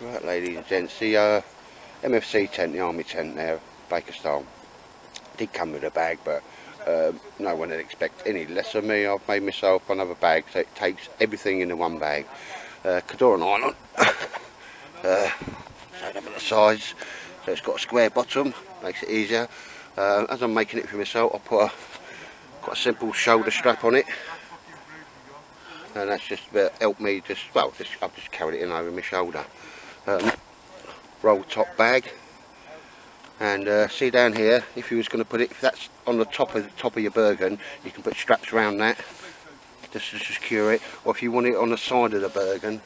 Right, ladies and gents, the uh, MFC tent, the army tent there, Baker style, did come with a bag, but um, no one would expect any less of me. I've made myself another bag, so it takes everything in the one bag. Uh, nylon, uh, the size, so it's got a square bottom, makes it easier. Uh, as I'm making it for myself, I put a quite a simple shoulder strap on it and that's just uh, helped me just well just I've just carried it in over my shoulder um, roll top bag. And uh, see down here if you was going to put it if that's on the top of the top of your Bergen you can put straps around that just to secure it. Or if you want it on the side of the Bergen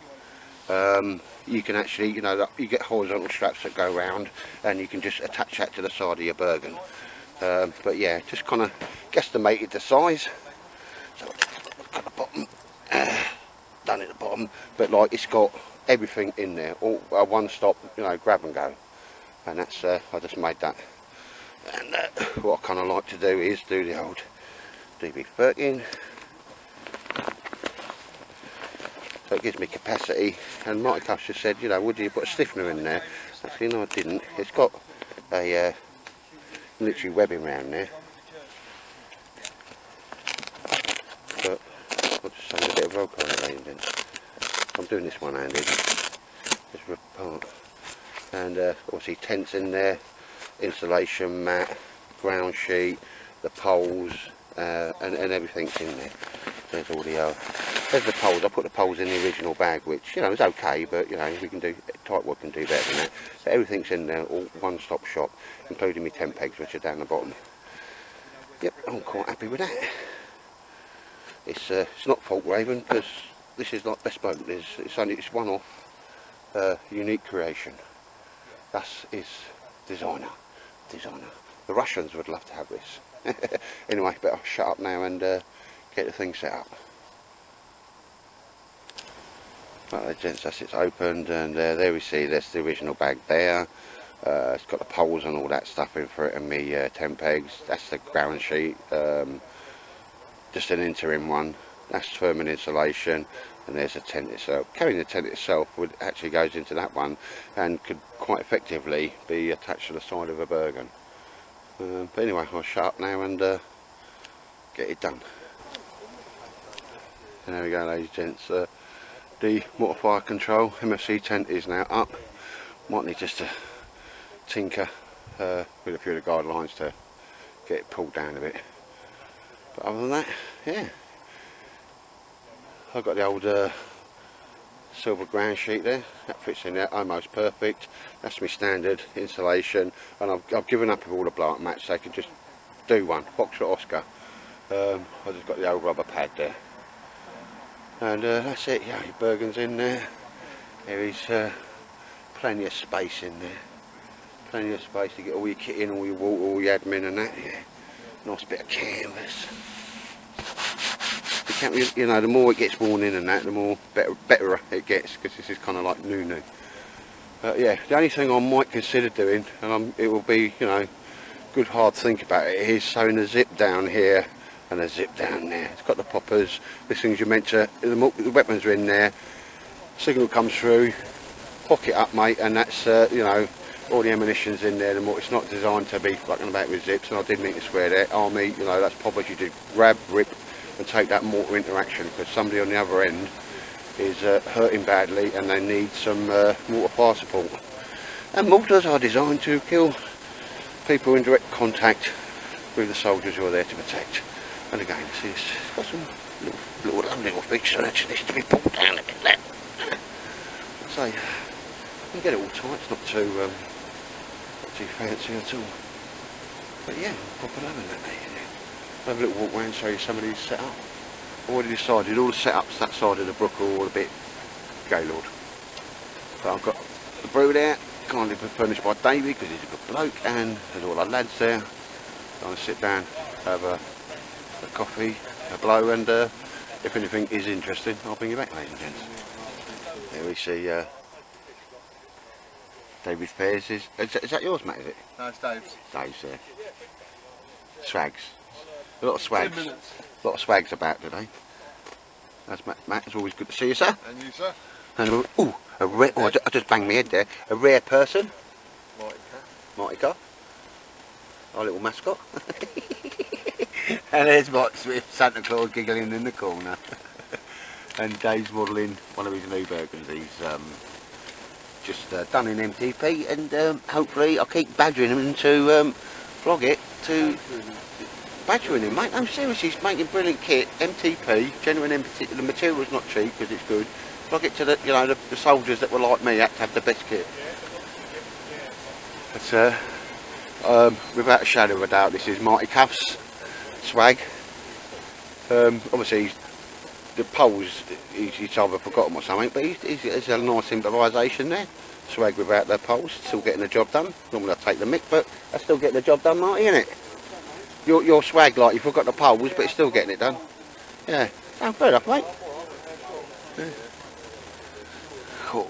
um, you can actually you know you get horizontal straps that go around and you can just attach that to the side of your Bergen. Um, but yeah just kind of guesstimated the size. So at the bottom uh, done at the bottom but like it's got everything in there all uh, one stop you know grab and go. And that's uh, I just made that. And uh, what I kind of like to do is do the old DB 13 so it gives me capacity. And Marty Cuff just said you know would you put a stiffener in there? Actually no I didn't. It's got a uh, literally webbing around there but I'll just save a bit of Velcro on it then I'm doing this one handed just rip apart. And uh, obviously tents in there insulation mat ground sheet the poles uh, and, and everything's in there. There's all the uh, there's the poles. I put the poles in the original bag which you know is okay but you know we can do Tightwad can do better than that. So everything's in there all one-stop shop including my tent pegs which are down the bottom. Yep I'm quite happy with that. It's uh, it's not Fjällräven because this is like bespoke it's, it's only it's one off uh, unique creation. That's is designer designer. The Russians would love to have this. Anyway but I'll shut up now and uh, get the thing set up. Right gents that's it's opened and uh, there we see that's the original bag there. Uh, it's got the poles and all that stuff in for it and me uh, 10 pegs. That's the ground sheet um, just an interim one that's firming insulation and there's a tent itself. Carrying the tent itself would actually goes into that one and could quite effectively be attached to the side of a Bergen um, but anyway I'll shut up now and uh, get it done. And there we go ladies and gents uh, the mortar fire control MFC tent is now up. Might need just to tinker uh, with a few of the guidelines to get it pulled down a bit. But other than that yeah I've got the old uh, silver ground sheet there. That fits in there almost perfect. That's my standard insulation. And I've, I've given up with all the blow mats so I can just do one. Foxtrot Oscar. Um, I've just got the old rubber pad there. And uh, that's it. Yeah Bergen's in there. There is uh, plenty of space in there. Plenty of space to get all your kit in all your water all your admin and that yeah. Nice bit of canvas you know, the more it gets worn in and that, the more better, better it gets because this is kind of like new new. But yeah, the only thing I might consider doing, and I'm, it will be, you know, good hard think about it, is sewing a zip down here and a zip down there. It's got the poppers, this things you're meant to, the, the weapons are in there, signal comes through, hook it up mate, and that's, uh, you know, all the ammunition's in there, the more, it's not designed to be fucking about with zips, and I did need to swear that, army, you know, that's poppers you did grab, rip, and take that mortar interaction because somebody on the other end is uh, hurting badly and they need some uh, mortar fire support. And mortars are designed to kill people in direct contact with the soldiers who are there to protect. And again, this is got some little, little, little, little features that needs to be pulled down a bit there. So, you get it all tight, it's not too, um, not too fancy at all. But yeah, proper loving that mate have a little walk around and show you some of these set up. Already decided all the setups that side of the brook are all a bit gaylord. But I've got the brew there, kindly furnished by Davey because he's a good bloke and there's all our lads there. I'm going to sit down, have a, a coffee, a blow and uh, if anything is interesting I'll bring you back ladies and gents. Here we see uh, David's pairs. Is, is, is that yours Matt is it? No it's Dave's. Dave's there. Swags. A lot of swags. A lot of swags about today. That's Matt. Matt. It's always good to see you, sir. And you, sir. And ooh, A rare, oh, I ju- I just banged my head there. A rare person, Marty Car, our little mascot. and there's with Santa Claus giggling in the corner. and Dave's modelling one of his new burgers. He's um, just uh, done in MTP, and um, hopefully I'll keep badgering him to um, vlog it to badgering him, mate. No, seriously, he's making brilliant kit. MTP, genuine MTP. The material's not cheap because it's good. Vlog it to the, you know, the, the soldiers that were like me had to have the best kit. But uh, um, without a shadow of a doubt, this is Marty Cuff's swag. Um, obviously, the poles he's, he's either forgotten or something, but he's, he's, he's a nice improvisation there. Swag without the poles, still getting the job done. Normally I take the mick, but I still getting the job done, Marty, innit? Your, your swag like you forgot the poles, but it's still getting it done. Yeah, oh, fair enough, mate. Yeah.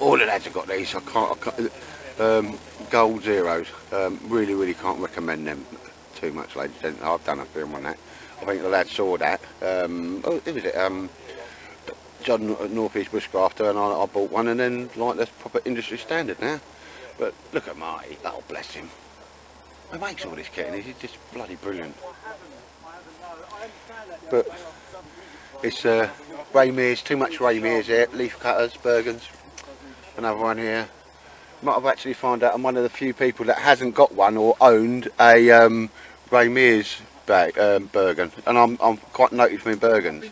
All- the lads have got these. I can't. I can't um, gold zeros. Um, really, really can't recommend them too much, ladies. I've done a film on that. I think the lad saw that. Um, oh, who was it? Um, John at North East Bushcrafter, and I, I bought one, and then like that's proper industry standard now. But look at Marty. Oh, bless him. He makes all this kit, and he's just bloody brilliant. But it's uh, Ray Mears, too much Ray Mears here. Leaf cutters, Bergens. Another one here. Might have actually found out I'm one of the few people that hasn't got one or owned a um, Ray Mears bag, um, Bergen, and I'm I'm quite noted for my Bergens.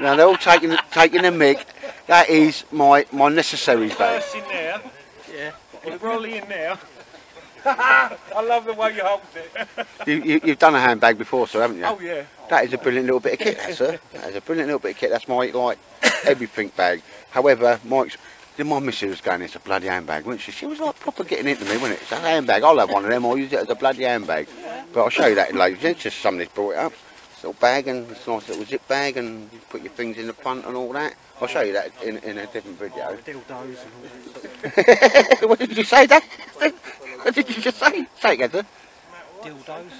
Now they're all taking taking a mick. That is my my necessaries bag. Purse in there. Yeah. It's probably in there. I love the way you hold it. You, you, you've done a handbag before, sir, haven't you? Oh yeah. That is a brilliant little bit of kit, that, sir. That is a brilliant little bit of kit. That's my like everything bag. However, Mike's. Then my missus was going, it's a bloody handbag, wasn't she? She was like proper getting into me, wasn't it? It's a handbag. I'll have one of them. I'll use it as a bloody handbag. But I'll show you that later. It's just somebody's brought it up. Little bag and it's a nice little zip bag and you put your things in the front and all that. I'll show you that in, in a different video. Dildos and all what did you say, Dad? What did you just say? Say it again, dildos.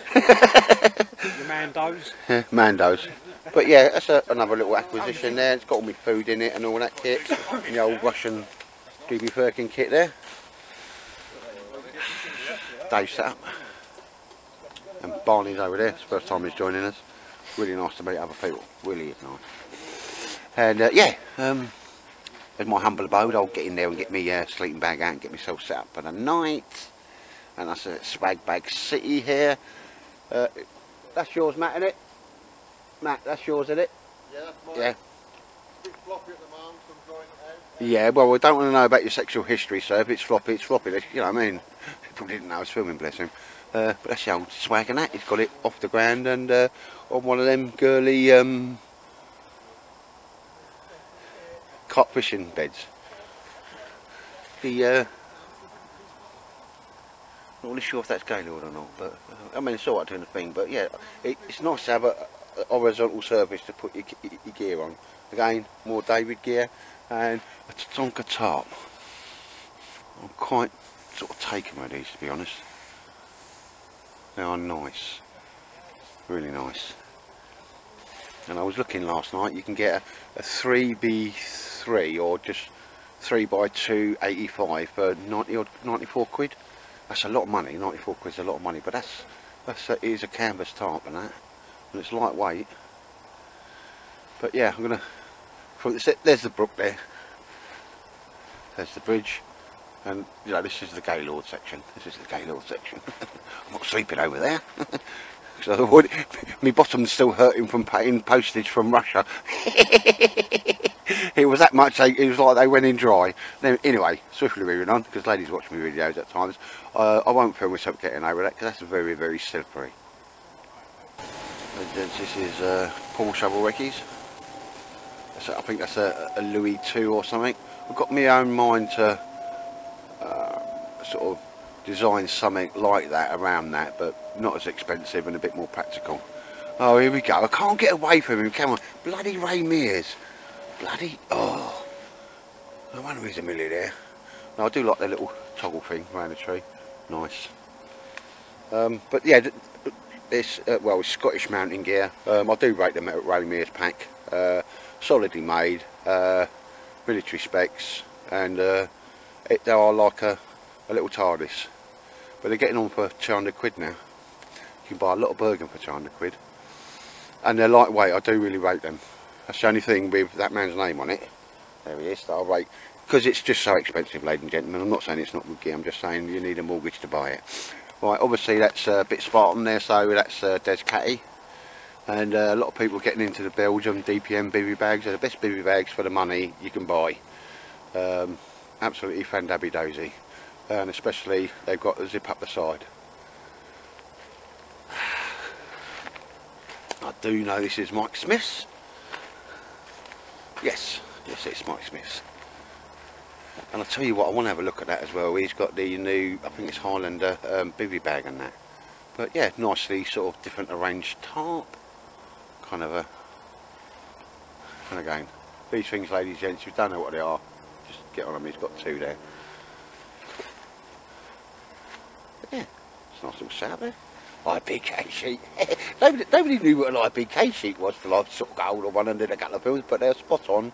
Mandos. Yeah, Mando's. But yeah, that's a, another little acquisition there. It's got all my food in it and all that kit. And the old Russian DB Firkin kit there. Dave set up. And Barney's over there. It's the first time he's joining us. Really nice to meet other people. Really is nice. And uh, yeah, um, there's my humble abode. I'll get in there and get me uh, sleeping bag out and get myself set up for the night. And that's a swag bag city here. Uh, that's yours, Matt, isn't it? Matt, that's yours, isn't it? Yeah, that's. Yeah. It's a bit floppy at the moment, so I'm drying it out. Yeah, well, we don't want to know about your sexual history, so if it's floppy, it's floppy. You know what I mean? People didn't know I was filming, bless him. But that's the old swag and that. He's got it off the ground and uh, on one of them girly um, fishing beds. The, uh, not really sure if that's Gaylord or not, but uh, I mean, it's all right doing the thing. But yeah, it, it's nice to have a, a horizontal surface to put your, your, gear on. Again, more David gear and a Tatonka tarp. I'm quite sort of taken with these, to be honest. They are nice, really nice. And I was looking last night. You can get a, a 3B3 or just 3 by 2 85 for 90 or 94 quid. That's a lot of money. 94 quid's a lot of money, but that's that's a, is a canvas tarp and that, and it's lightweight. But yeah, I'm gonna. There's the brook there. There's the bridge, and you know this is the Gaylord section. This is the Gaylord section. I'm not sleeping over there. So what, my bottom's still hurting from paying postage from Russia. it was that much. They, it was like they went in dry. Then, anyway, swiftly moving on because ladies watch my videos at times. Uh, I won't film myself getting over that because that's very, very slippery. This is uh, Paul Shovel Reckies. That's a- I think that's a, a Louis II or something. I've got my own mind to sort of design something like that around that, but not as expensive and a bit more practical. Oh, here we go. I can't get away from him. Come on. Bloody Ray Mears. Bloody, oh. No wonder he's a millionaire. No, I do like the little toggle thing around the tree. Nice. Um, but yeah, th- th- uh, well, Scottish mountain gear. Um, I do rate them at Ray Mears pack. Uh, solidly made. Uh, military specs, and uh, it, they are like a, a little TARDIS. But they're getting on for 200 quid now. You can buy a lot of Bergen for 200 quid. And they're lightweight, I do really rate them. That's the only thing with that man's name on it. There he is, that I rate. Because it's just so expensive, ladies and gentlemen. I'm not saying it's not good gear, I'm just saying you need a mortgage to buy it. Right, obviously that's a bit Spartan there, so that's uh, Des Catty. And uh, a lot of people getting into the Belgium DPM BB bags. They're the best BB bags for the money you can buy. Um, absolutely fandabby dozy. And especially they've got the zip up the side. I do know this is Mike Smith's. Yes, yes it's Mike Smith's. And I'll tell you what, I want to have a look at that as well. He's got the new, I think it's Highlander um, bivy bag and that. But yeah, nicely sort of different arranged tarp. Kind of a, and again, these things, ladies and gents, you don't know what they are, just get on them. He's got two there. But yeah, it's a nice little set there. IPK sheet. nobody, nobody knew what an IPK sheet was till I sort of got hold of one and did a couple of films, but they're spot on.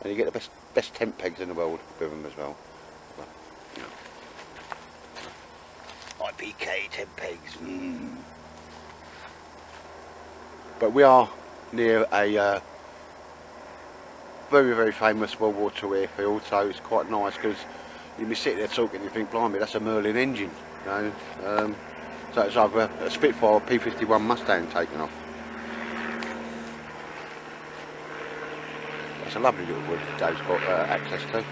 And you get the best best tent pegs in the world with them as well. But, know. IPK tent pegs. Mm. But we are near a uh, very very famous World War II airfield, so it's quite nice because you be sitting there talking and you think, blimey, that's a Merlin engine. You know? Um, so it's either a Spitfire or P51 Mustang taken off. That's a lovely little wood Dave's got uh, access to.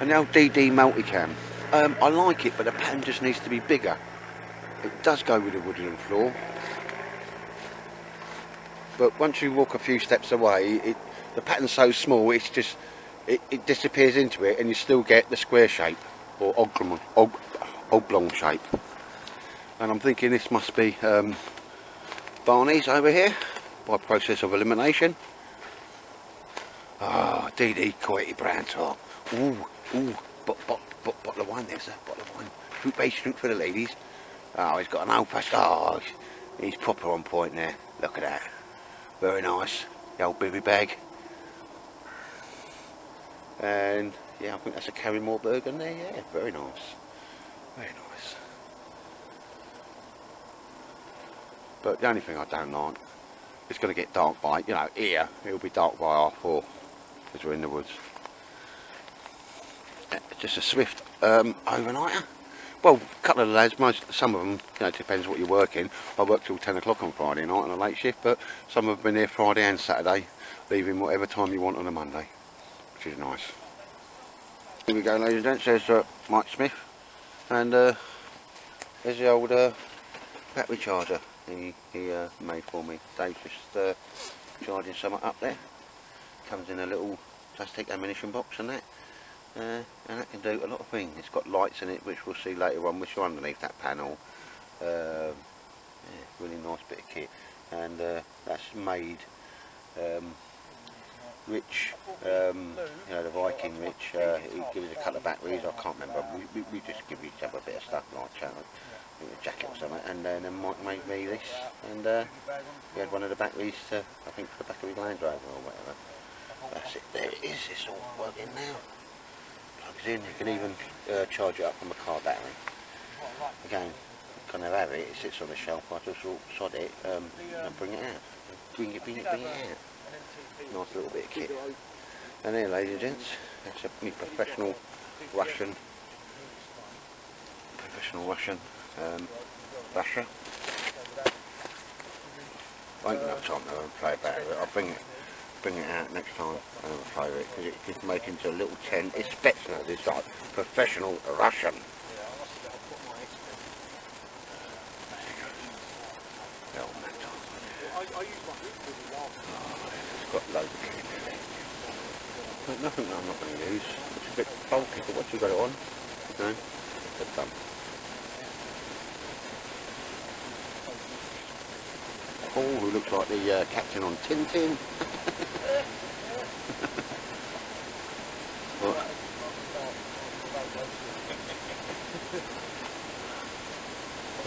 And the old DD multicam. Um, I like it, but the pan just needs to be bigger. It does go with the wooden floor. But once you walk a few steps away, it, the pattern's so small, it's just, it, it disappears into it and you still get the square shape, or oblong, ob, oblong shape. And I'm thinking this must be um, Barney's over here, by process of elimination. Ah, oh, DD Coyote Brown top. Ooh, ooh, but, but, but, bottle of wine, there's a bottle of wine. Fruit based drink for the ladies. Oh, he's got an old fashioned, oh, he's proper on point there. Look at that. Very nice. The old bivy bag. And yeah, I think that's a Karrimor Bergen there, yeah, very nice. Very nice. But the only thing I don't like, it's going to get dark by, you know, here, it'll be dark by half four, because we're in the woods. Just a swift um, overnighter. Well, a couple of lads, most, some of them, you know, depends what you're working. I work till 10 o'clock on Friday night on a late shift, but some have been here Friday and Saturday, leaving whatever time you want on a Monday, is nice. Here we go, ladies and gents, there's uh, Mike Smith, and uh, there's the old uh, battery charger he, he uh, made for me. Dave's just uh, charging some up there. Comes in a little plastic ammunition box and that. Uh, and that can do a lot of things. It's got lights in it which we'll see later on which are underneath that panel. Um, yeah, really nice bit of kit and uh, that's made um, Rich, um, you know the Viking Rich, uh, he gives us a couple of batteries, I can't remember, we, we, we just give each other a bit of stuff like channel a jacket or something, and then Mike made me this, and uh, he had one of the batteries, to, I think, for the back of his Land Rover or whatever. That's it, there it is, it's all working now. Plugs in, you can even uh, charge it up from a car battery. Again, kind of have it, it sits on the shelf, I just sort it um, and bring it out. Bring it, bring it, bring it out. Nice little bit of kit. And there, ladies and gents, that's a professional Russian, professional Russian um, Russia. I ain't enough time to play about it. I'll bring it, bring it out next time and have a play it because it make into a little tent. It's Spetsnaz, it's like professional Russian. it's got loads of kit in it. But nothing that I'm not going to use. It's a bit bulky, but once you've got it on, you know. Paul, who looks like the uh, captain on Tintin.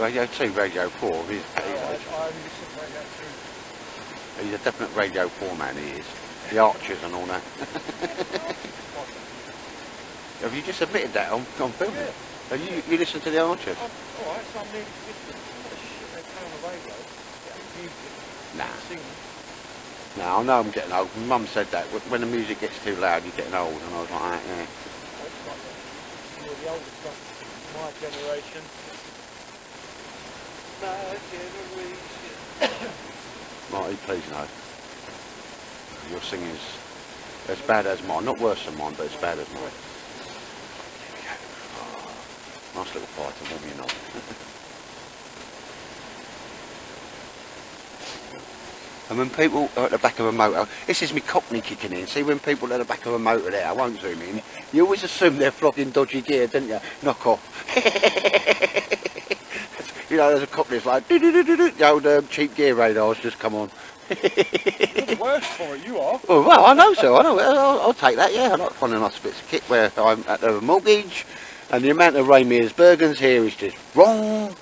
Radio 2, Radio 4 is I, I only listen to Radio 2. He's a definite Radio 4 man, he is. The Archers and all that. Have you just admitted that on, on film? Yeah. Have you, you listened to the Archers? I'm, all right, so I'm nearly 50. What the shit they play on the radio? Music, Nah. singing. No, I know I'm getting old. Mum said that. When the music gets too loud, you're getting old. And I was like, ah, yeah. That's like that. You're the oldest one. My generation. My generation. Marty, please no. Your singing's as bad as mine. Not worse than mine, but as bad as mine. Oh, nice little fire to warm you up. And when people are at the back of a motor, this is me cockney kicking in. See when people are at the back of a motor there, I won't zoom in, you always assume they're flogging dodgy gear, don't you? Knock off. you know, there's a cockney, it's like, the old um, cheap gear radars just come on. You're the worst for it, you are. Oh, well, I know so. I know. I'll, I'll take that. Yeah, I like finding nice bits of kit where I'm at the mortgage, and the amount of Ray Mears Bergens here is just wrong.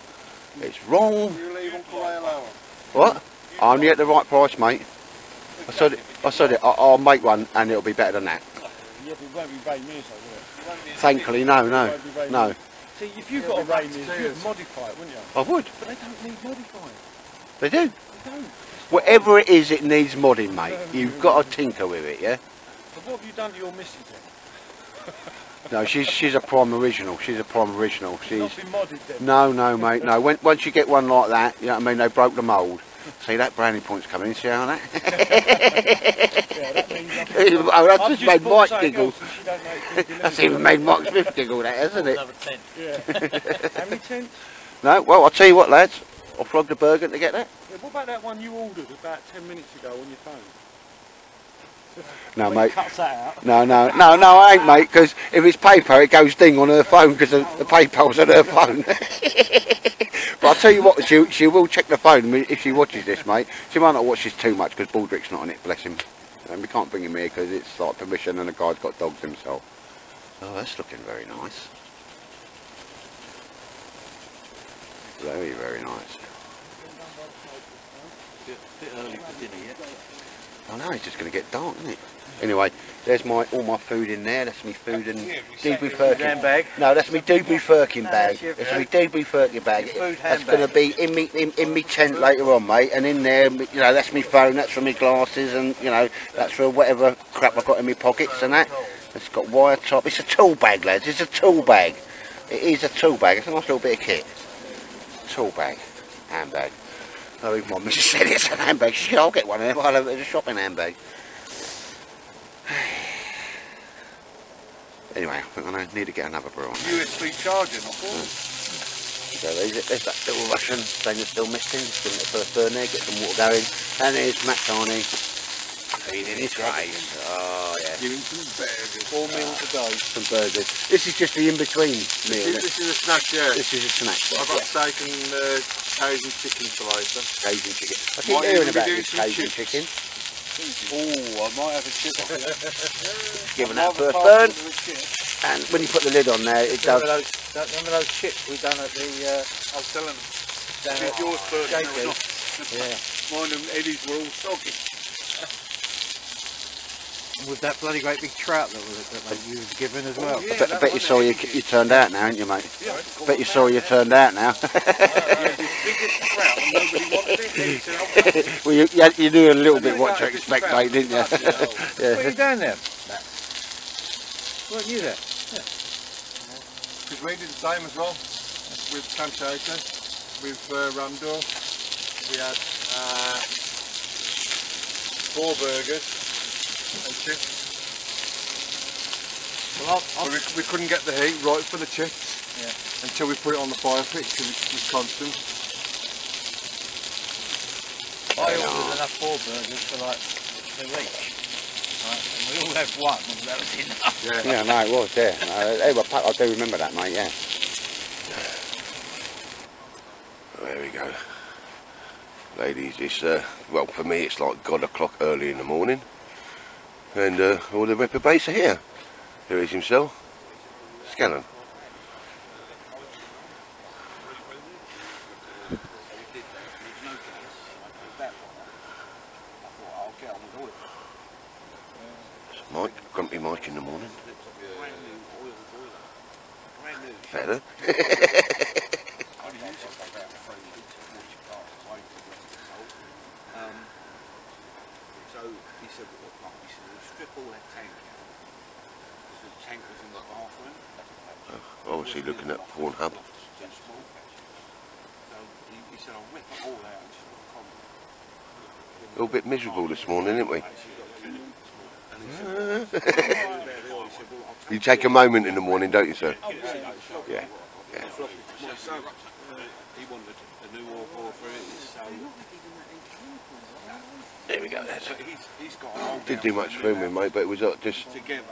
It's wrong. You leave Uncle Ray alone. What? I only at the right price, mate. I said it. I said it. I, I'll make one, and it'll be better than that. Yeah, but it won't be Ray though, will it? Thankfully, no, no, won't be Ray no. See, if you've got a we're Ray back to Mears, tears. you'd modify it, wouldn't you? I would. But they don't need modifying. They do. They don't. Whatever it is, it needs modding, mate. You've got to tinker with it, yeah. But what have you done to your missus then? No, she's she's a prime original. She's a prime original. She's Not been modded then? No, no, mate, no. When, once you get one like that, you know what I mean, they broke the mould. See that brownie point's coming in, see how that? Yeah, that means nothing. oh, that's I've just just made Mike giggle. else and she don't know it's been That's even made Mike Smith giggle, that, hasn't it? Another 10. Yeah. How many tents? No, well, I'll tell you what, lads. I'll flog the burger to get that. Yeah, what about that one you ordered about 10 minutes ago on your phone? No, mate. cuts that out. No, no, no, no, I ain't, mate, because if it's paper, it goes ding on her phone because the, the PayPal's on her phone. but I'll tell you what, she, she will check the phone if she watches this, mate. She might not watch this too much because Baldrick's not on it, bless him. And we can't bring him here because it's like permission and the guy's got dogs himself. Oh, that's looking very nice. Very, very nice. Bit, early for dinner yet. I know, it's just going to get dark, isn't it? Anyway, there's my all my food in there. That's me food and Dewberry Firkin. Handbag. No, that's me Dewberry Firkin No, bag. that's your That's me Firkin bag. That's going to be in me in, in me tent later on, mate. And in there, you know, that's my phone. That's for my glasses, and you know, that's for whatever crap I've got in my pockets and that. It's got wire top. It's a tool bag, lads. It's a tool bag. It is a tool bag. It's a nice little bit of kit. Tool bag, handbag. Oh, even my missus said it's an handbag. Shit, I'll get one of them. I'll have it as a shopping handbag. Anyway, I think I need to get another brew on. USB charging, I thought. Hmm. So there's, there's that little Russian stainless steel mess tin, just give it the first burn there, get some water going. And there's Matt Carney feeding it's face. Oh yeah, Giving some burgers. Four meals a day. some burgers. This is just the in-between meal. This, this is a snack, yeah. This is a snack. I've got Yeah. steak and uh, Cajun chicken for later. Cajun chicken. I keep hearing about doing this Cajun chicken. Oh, I might have a chip off here. Giving that first burn. And when you put the lid on there, it does. Remember those, that- remember those chips we done at the, uh, I was telling them. down at yours first, and it JP? was not. Yeah. Mine and Eddie's were all soggy. With that bloody great big trout that, was, that they, you was given as well. yeah. I bet, I bet you saw you, you turned out now, ain't you, mate? Yeah. Bet you saw you turned out now. Yeah, the biggest trout and nobody wanted it. They said, "Oh, no." well, you, you, had- you knew a little bit what to expect, mate, didn't you? yeah. What are you doing there? Weren't you there? Because we did the same as well with pancetta, with uh, Ramdor. We had uh, four burgers and chips. Well, I'll, But we, we couldn't get the heat right for the chips Yeah. until we put it on the fire pit because it was constant. I ordered enough four burgers for like two each. Right? And we all had one, and that was enough. Yeah. Yeah, no, it was, yeah. No, they were packed, I do remember that, mate, yeah. There we go. Ladies, it's, uh, well, for me, it's like God o'clock early in the morning. And uh, all the reprobates are here. Here is himself, Scanlon. It's Mike, grumpy Mike in the morning. Better. So he said, what pump? He said, we'll strip all that tank out. Because the tank was in the bathroom. Obviously looking at Pornhub. Too small. So he, he said, I'll rip it all out and just put concrete. All a bit miserable this morning, aren't we? You take a moment in the morning, don't you, sir? Yeah. My son, uh, he wanted a new oil for it, so There we go. That's so he's, he's got a whole Didn't do much filming, mate, but it was uh, just together.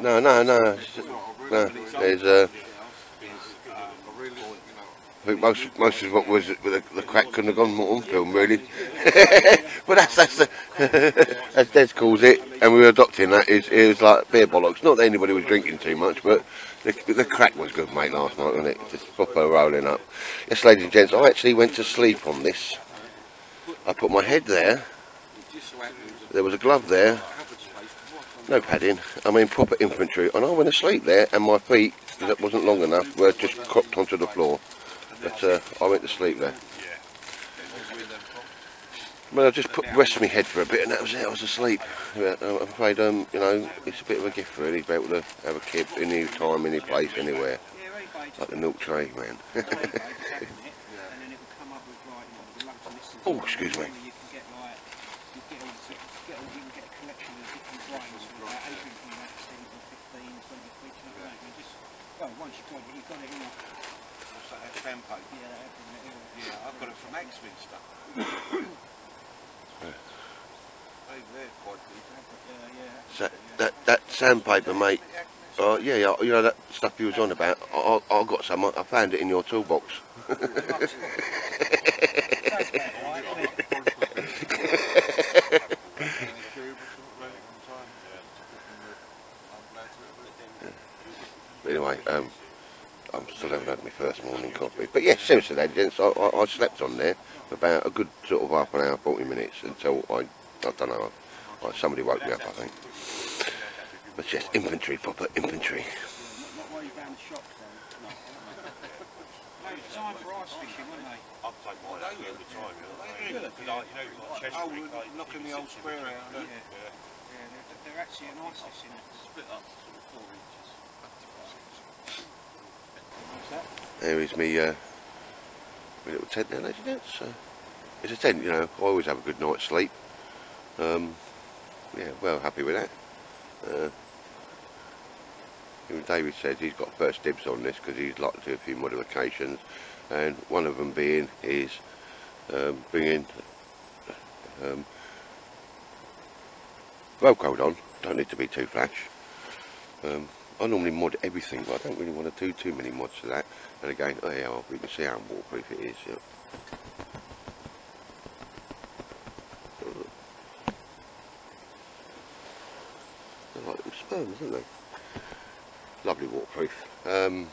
no, no, no. no. There's uh, I think most most of what was the, the crack couldn't have gone more on film, really. but that's that's the, as Des calls it, and we were adopting that. Is it was like beer bollocks. Not that anybody was drinking too much, but the, the crack was good, mate, last night, wasn't it? Just proper rolling up. Yes, ladies and gents, I actually went to sleep on this. I put my head there. There was a glove there. No padding. I mean proper infantry. And I went to sleep there, and my feet, that wasn't long enough, were just cropped onto the floor. But uh, I went to sleep there. Well, I just put the rest of my head for a bit, and that was it. I was asleep. Yeah, I'm afraid, um, you know, it's a bit of a gift really to be able to have a kid any time, any place, anywhere. Like the milk tray, man. Oh, excuse me. Once you've got it, you've got it in a... What's that, that sandpaper? Yeah, Yeah, I've got it from Axminster. They, they're quite big. So, that that sandpaper, mate. Oh yeah, yeah, you know that stuff you was on about. I, I I got some. I I found it in your toolbox. Anyway, um, I'm still haven't had my first morning coffee. But yeah, seriously, ladies and gents, I, I, I slept on there for about a good sort of half an hour, 40 minutes until I, I don't know, I, somebody woke me up, I think. But yes, infantry, proper infantry. Not while you're the shops. No, time for ice fishing, wasn't they? I'd take mine out all the time, you know. Because, like, you know, like Cheshire, Oh, Creek, like, knocking you the old square out, them. yeah. Yeah. Yeah, they're, they're actually an ice fishing. Split up sort of four inches. What's that? There is me, uh, my little tent there, ladies and. So, it's a tent, you know, I always have a good night's sleep. Um, yeah, well, happy with that. Uh, even David says he's got first dibs on this because he'd like to do a few modifications, and one of them being is um, bringing um, Velcro on. Don't need to be too flash. Um, I normally mod everything, but I don't really want to do too many mods to that. And again, oh yeah, we can see how waterproof it is. Yeah. They're like sperms, aren't they? Lovely waterproof. Um,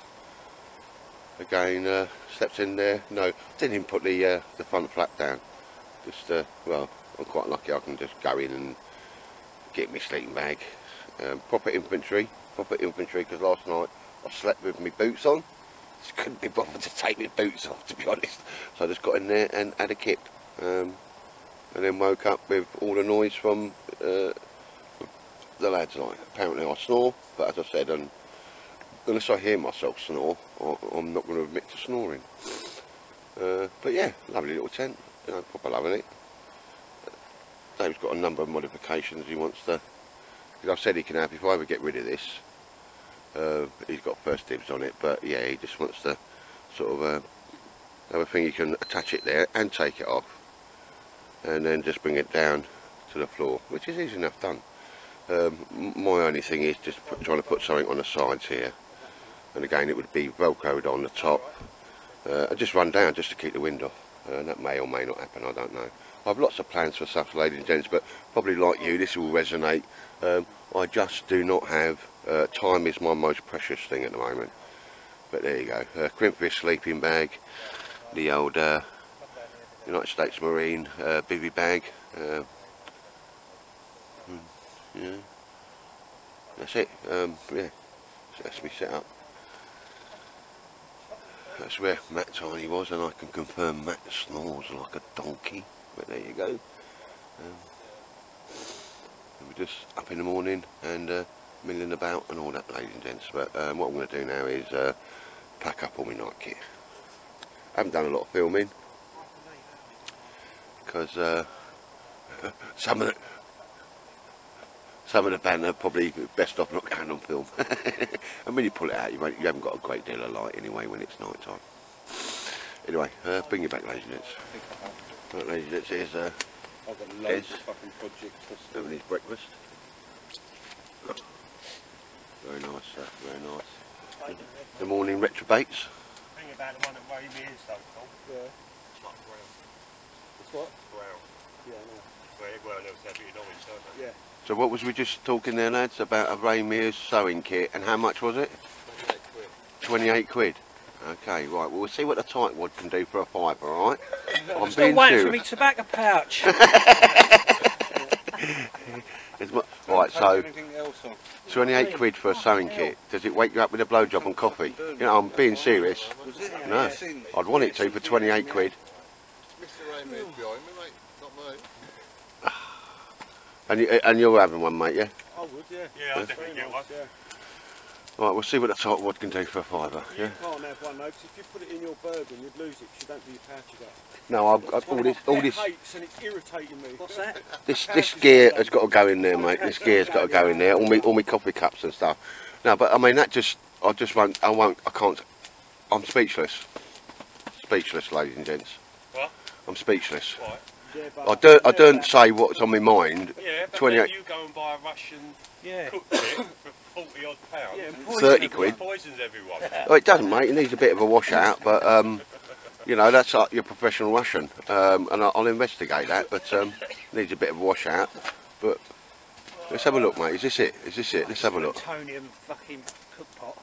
again, uh, slept in there. No, didn't even put the uh, the front flap down. Just uh, well, I'm quite lucky. I can just go in and get my sleeping bag. Um, proper infantry, proper infantry. Because last night I slept with my boots on. Just couldn't be bothered to take my boots off, to be honest. So I just got in there and had a kip. Um, and then woke up with all the noise from uh, the lads. Like apparently I snore, but as I said, um, unless I hear myself snore, I, I'm not going to admit to snoring. Uh, but yeah, lovely little tent. You know, proper loving it. Dave's got a number of modifications he wants to. I've said he can have if I ever get rid of this. Uh, he's got first dibs on it, but yeah, he just wants to sort of uh, have a thing you can attach it there and take it off, and then just bring it down to the floor, which is easy enough done. Um, my only thing is just put, trying to put something on the sides here, and again it would be velcroed on the top, uh, and just run down just to keep the wind off. Uh, and that may or may not happen, I don't know. I've lots of plans for stuff, ladies and gents, but probably like you, this will resonate. Um, I just do not have, uh, time is my most precious thing at the moment. But there you go, uh, sleeping bag, the old uh, United States Marine uh, bivy bag. Uh, Yeah. That's it. Um, yeah. So that's me set up. That's where Matt Tiny was, and I can confirm Matt snores like a donkey. But there you go. Um, we're just up in the morning and uh, milling about and all that, ladies and gents. But um, what I'm going to do now is uh, pack up all my night kit. I haven't done a lot of filming because uh, some of the some of the band are probably best off not going on film. and when you pull it out, you, won't, you haven't got a great deal of light anyway when it's night time. Anyway, uh, bring you back, ladies and gents. Right, ladies and gents, here's uh, I've got loads loads of of fucking projects. having his breakfast. Very nice, sir, very nice. The morning retrobates. Thing about the one at Ray Mears though, Tom. Yeah. It's like brown. It's what? Brown. Yeah, no. Where everyone else have it in orange, don't they? Yeah. So what was we just talking there, lads, about a Ray Mears sewing kit, and how much was it? 28 quid. 28 quid. Okay, right, well, we'll see what the tightwad can do for a fiver, alright? I'm Still being waiting for serious. me tobacco pouch. It's mu- Right, so Anything else on? 28 quid for a sewing kit. Does it wake you up with a blowjob and coffee? You know, I'm being serious. No, I'd want it to for 28 quid. Mr. Raymond's behind me, mate. Not me. And, you, and you're having one, mate, yeah? I would, yeah. yeah, I'll definitely get one. Yeah. Right, we'll see what the tightwad can do for a fiver, yeah? You can't have one though, 'cause if you put it in your burger, you'd lose it 'cause you don't do your pouches up. No, I've, I've, one all this, all this, hates and it's irritating me. What's that? this, this gear has got to go in there, mate. This gear's got to go in there. All me, all me coffee cups and stuff. No, but I mean that just, I just won't, I won't, I can't. I'm speechless. Speechless, ladies and gents. What? I'm speechless. Right. Yeah, I don't, I don't never- say what's on my mind. Yeah, but 28 then you go and buy a Russian Yeah. cook kit for 40 odd pounds. Yeah, and and 30 quid. poisons everyone. Oh, it doesn't, mate. It needs a bit of a washout, but um, you know that's like your professional Russian, um, and I'll, I'll investigate that. But um, needs a bit of a washout. But let's have a look, mate. Is this it? Is this it? Let's have a look. Plutonium fucking cook pot.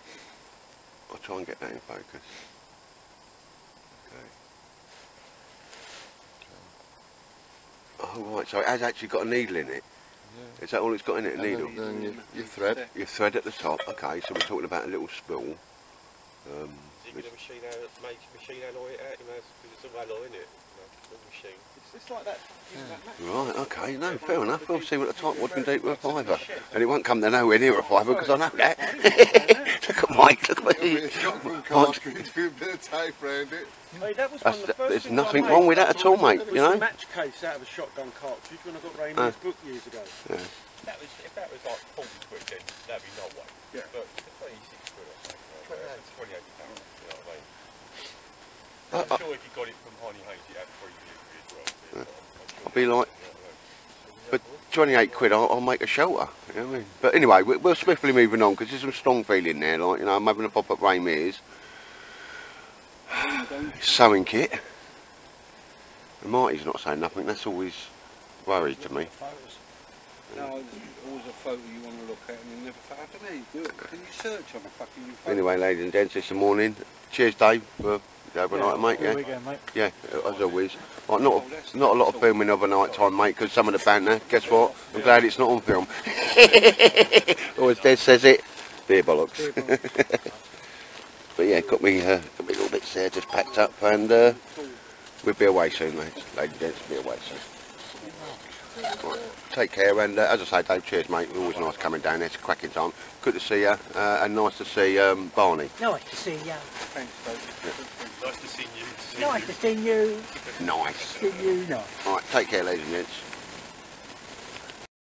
I'll try and get that in focus. Oh right, so it has actually got a needle in it. Is that all it's got in it? A needle. then your, your thread. Your thread at the top. Okay, so we're talking about a little spool. Um, You get a machine out, make machine alloy it out, you know, because it's all alloy in it. You know, machine. It's, it's like that. you know, that match. Right, okay, no, fair enough. We'll see what the tightwad can do to a fiver. And it won't come to nowhere near a fiver because I know that. look at Mike, look what It'll he... a shotgun cartridge with a bit of tape round it. Hey, that was one of the first there's nothing wrong with that at all, mate, you know? match case out of a shotgun cartridge when I got Ray Uh. Book years ago. That was, if that was like 40 quid then, that'd be no way. Yeah. But 26 quid or something, you know, that's 28 pounds, you know what I mean? Uh, I'm uh, sure if you got it from Heinnie Haynes, it had free delivery I'll be like, you know what I mean? but 28 quid, I'll, I'll make a shelter. You know what I mean? But anyway, we- we're swiftly moving on because there's some strong feeling there. Like, you know, I'm having a pop at Ray Mears. Sewing kit. And Marty's not saying nothing, that's always worried to me. No, always a photo you want to look at and you never I don't know, do it. Can you search on a fucking phone? Anyway, ladies and gents, it's the morning. Cheers, Dave, for the overnight, mate. Yeah, we mate. yeah, as always. Right, not a, not a lot of filming overnight time, mate, because some of the banter. Guess what? I'm glad it's not on film. or as Des says it, beer bollocks. but yeah, got me, uh, got me little bits there, just packed up, and uh, we'll be away soon, mate. Ladies and gents, be away soon. Right, take care, and uh, as I say, Dave, cheers, mate. Always nice coming down there. It's a cracking time. Good to see you, uh, and nice to see um, Barney. Nice to see you. Thanks, Dave. Nice to see you. see Nice you. to see you. Nice. See you. Nice. Right, take care, ladies and gents.